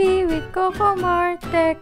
With cocomarTech.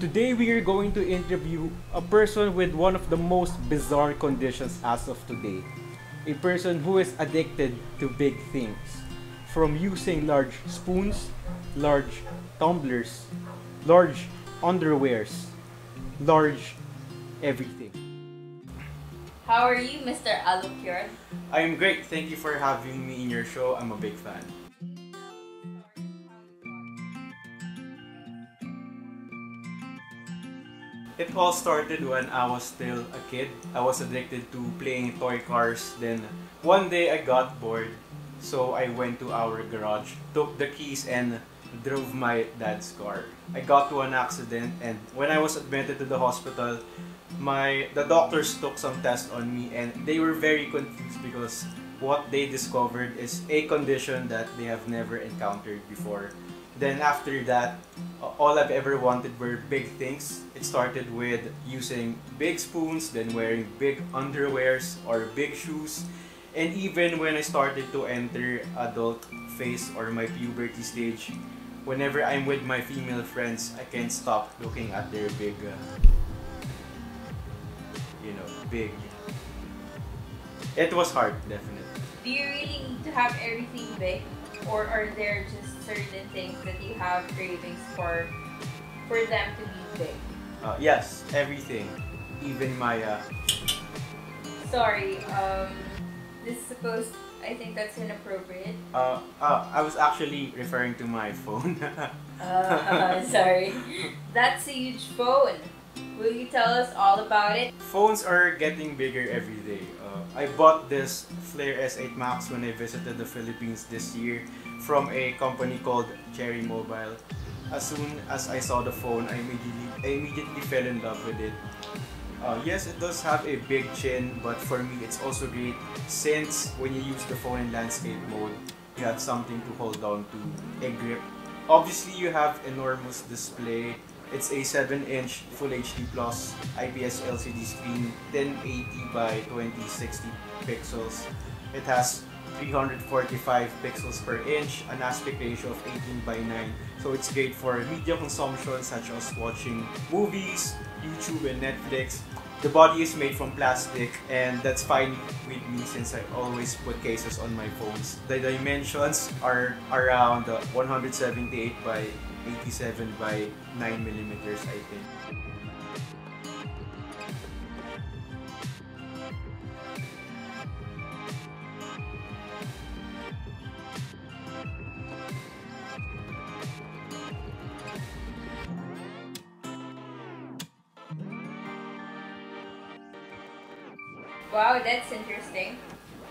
Today we are going to interview a person with one of the most bizarre conditions as of today. A person who is addicted to big things. From using large spoons, large tumblers, large underwears, large everything. How are you, Mr. Alupure? I am great. Thank you for having me in your show. I'm a big fan. It all started when I was still a kid. I was addicted to playing toy cars. Then one day I got bored. So I went to our garage, took the keys and drove my dad's car. I got to an accident and when I was admitted to the hospital, my the doctors took some tests on me and they were very confused because what they discovered is a condition that they have never encountered before. Then after that, all I've ever wanted were big things. It started with using big spoons, then wearing big underwears or big shoes. And even when I started to enter adult phase or my puberty stage, whenever I'm with my female friends, I can't stop looking at their big, uh, you know, big. It was hard, definitely. Do you really need to have everything big? Or are there just certain things that you have cravings for for them to be big? Uh, yes, everything. Even my uh, Sorry, um, this is supposed. I think that's inappropriate. uh, uh, I was actually referring to my phone. Uh, sorry. That's a huge phone. Will you tell us all about it? Phones are getting bigger every day. Uh, I bought this Flare S8 Max when I visited the Philippines this year from a company called Cherry Mobile. As soon as I saw the phone, I immediately, I immediately fell in love with it. Uh, yes, it does have a big chin, but for me, it's also great since when you use the phone in landscape mode, you have something to hold on to, a grip. Obviously, you have enormous display. It's a 7-inch Full HD Plus IPS LCD screen, 1080 by 2060 pixels. It has 345 pixels per inch, an aspect ratio of 18 by 9. So it's great for media consumption such as watching movies, YouTube and Netflix. The body is made from plastic and that's fine with me since I always put cases on my phones. The dimensions are around uh, 178 by 87 by 9 millimeters I think. Wow, that's interesting.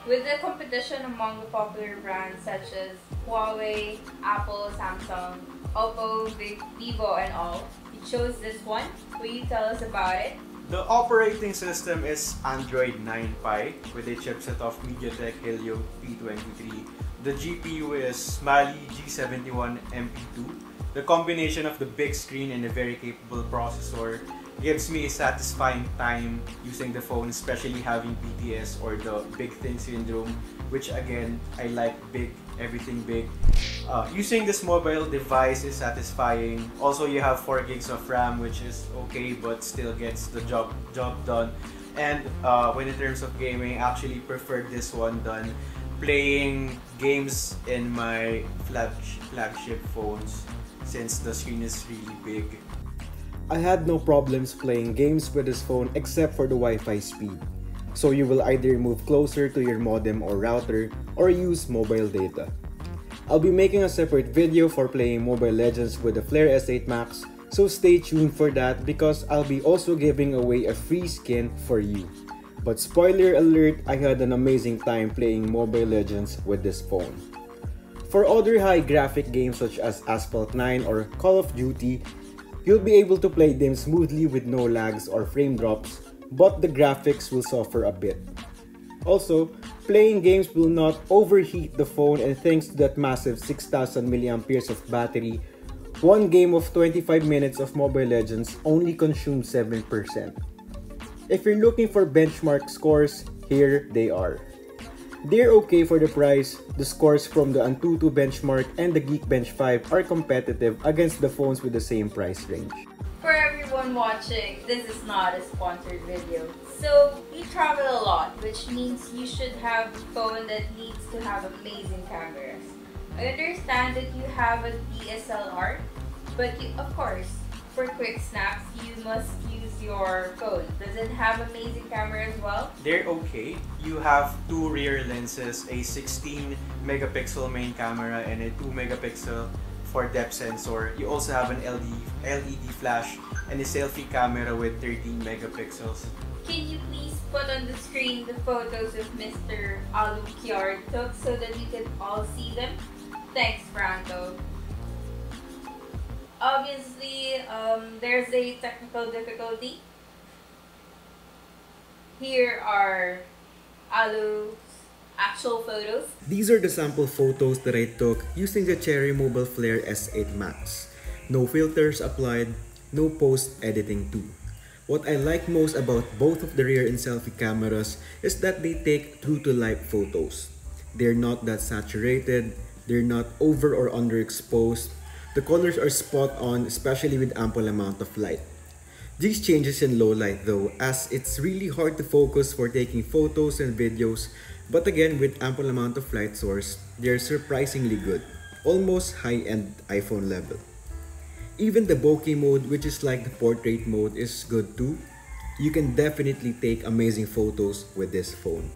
With the competition among the popular brands such as Huawei, Apple, Samsung, Oppo, Vi- Vivo, and all, you chose this one. Will you tell us about it? The operating system is Android 9 Pie with a chipset of MediaTek Helio P23. The GPU is Mali G71 MP2. The combination of the big screen and a very capable processor gives me a satisfying time using the phone, especially having BTS or the big thing syndrome, which again, I like big, everything big. Uh, using this mobile device is satisfying. Also, you have 4 gigs of RAM, which is okay, but still gets the job job done. And uh, when in terms of gaming, I actually prefer this one done playing games in my flag flagship phones since the screen is really big. I had no problems playing games with this phone except for the Wi-Fi speed. So you will either move closer to your modem or router or use mobile data. I'll be making a separate video for playing Mobile Legends with the Flare S8 Max, so stay tuned for that because I'll be also giving away a free skin for you. But spoiler alert, I had an amazing time playing Mobile Legends with this phone. For other high graphic games such as Asphalt 9 or Call of Duty, you'll be able to play them smoothly with no lags or frame drops, but the graphics will suffer a bit. Also, playing games will not overheat the phone and thanks to that massive 6000 mAh of battery, one game of 25 minutes of Mobile Legends only consumes 7%. If you're looking for benchmark scores, here they are. They're okay for the price. The scores from the Antutu benchmark and the Geekbench 5 are competitive against the phones with the same price range. For everyone watching, this is not a sponsored video. So, we travel a lot, which means you should have a phone that needs to have amazing cameras. I understand that you have a DSLR, but you, of course, for quick snaps, you must use your phone. Does it have amazing camera as well? They're okay. You have two rear lenses, a 16 megapixel main camera and a 2 megapixel for depth sensor. You also have an LED, LED flash and a selfie camera with 13 megapixels. Can you please put on the screen the photos of Mr. Alukiar took so that we can all see them? Thanks, Franco. Obviously, um, there's a technical difficulty. Here are Alu's actual photos. These are the sample photos that I took using the Cherry Mobile Flare S8 Max. No filters applied, no post-editing too. What I like most about both of the rear and selfie cameras is that they take true-to-life photos. They're not that saturated, they're not over or underexposed, the colors are spot on, especially with ample amount of light. These changes in low light though, as it's really hard to focus for taking photos and videos, but again with ample amount of light source, they're surprisingly good, almost high-end iPhone level. Even the bokeh mode, which is like the portrait mode, is good too. You can definitely take amazing photos with this phone.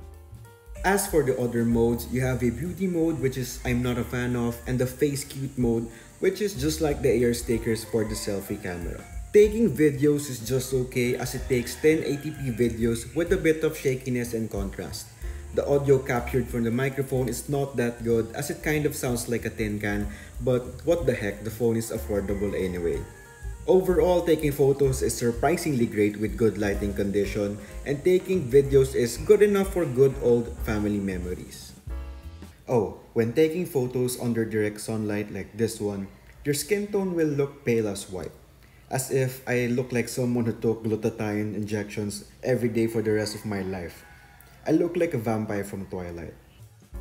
As for the other modes, you have a beauty mode which is I'm not a fan of and the face cute mode which is just like the AR stickers for the selfie camera. Taking videos is just okay as it takes 1080p videos with a bit of shakiness and contrast. The audio captured from the microphone is not that good as it kind of sounds like a tin can, but what the heck, the phone is affordable anyway. Overall, taking photos is surprisingly great with good lighting condition and taking videos is good enough for good old family memories. Oh, when taking photos under direct sunlight like this one, your skin tone will look pale as white. As if I look like someone who took glutathione injections every day for the rest of my life. I look like a vampire from Twilight.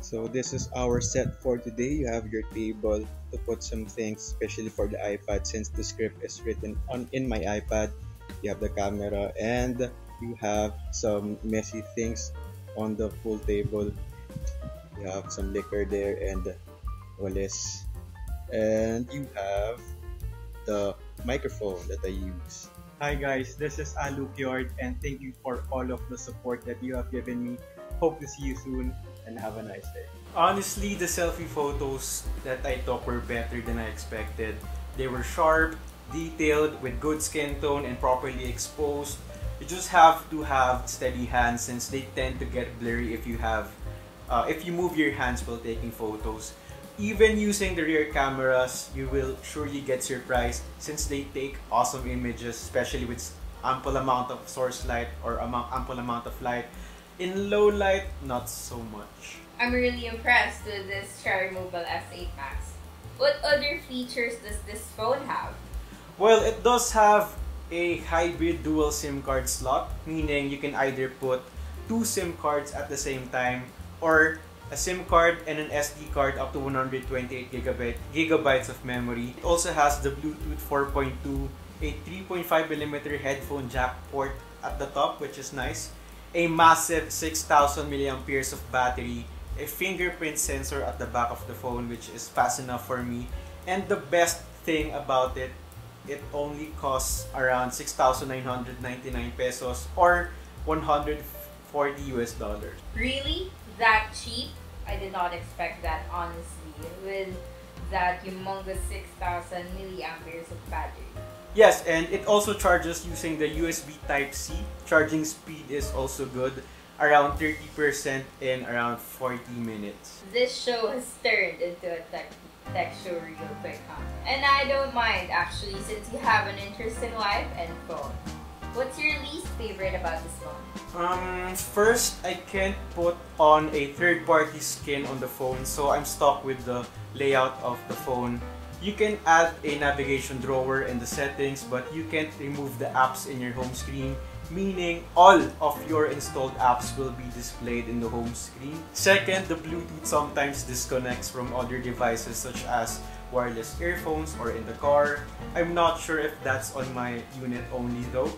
So this is our set for today. You have your table to put some things, especially for the iPad since the script is written on in my iPad. You have the camera and you have some messy things on the pool table. You have some liquor there and walis. And you have the microphone that I use. Hi guys, this is Alu Fjord and thank you for all of the support that you have given me. Hope to see you soon and have a nice day. Honestly, the selfie photos that I took were better than I expected. They were sharp, detailed, with good skin tone and properly exposed. You just have to have steady hands since they tend to get blurry if you have uh, if you move your hands while taking photos. Even using the rear cameras, you will surely get surprised since they take awesome images, especially with ample amount of source light or ample amount of light in low light, not so much. I'm really impressed with this Cherry Mobile S8 Max. What other features does this phone have? Well, it does have a hybrid dual SIM card slot, meaning you can either put two SIM cards at the same time or a SIM card and an SD card up to 128 gigabyte, gigabytes of memory. It also has the Bluetooth 4.2, a 3.5mm headphone jack port at the top, which is nice a massive 6000 milliamperes of battery, a fingerprint sensor at the back of the phone which is fast enough for me, and the best thing about it, it only costs around 6,999 pesos or 140 US dollars. Really? That cheap? I did not expect that honestly with that humongous 6000 milliamperes of battery. Yes, and it also charges using the USB Type-C. Charging speed is also good, around 30% in around 40 minutes. This show has turned into a tech, tech show real quick, huh? And I don't mind actually since you have an interesting life and phone. What's your least favorite about this phone? Um, first, I can't put on a third-party skin on the phone, so I'm stuck with the layout of the phone. You can add a navigation drawer in the settings but you can't remove the apps in your home screen meaning all of your installed apps will be displayed in the home screen. Second, the Bluetooth sometimes disconnects from other devices such as wireless earphones or in the car. I'm not sure if that's on my unit only though.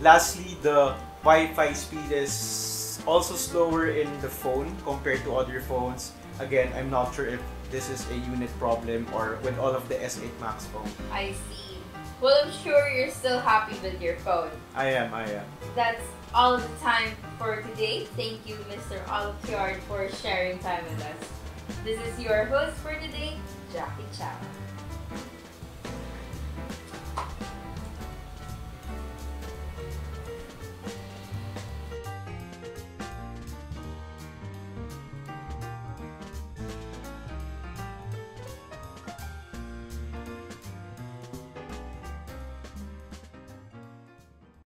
Lastly, the Wi-Fi speed is also slower in the phone compared to other phones. Again, I'm not sure if this is a unit problem or with all of the S8 Max phone. I see. Well, I'm sure you're still happy with your phone. I am, I am. That's all the time for today. Thank you, Mr. Olive for sharing time with us. This is your host for today, Jackie Chow.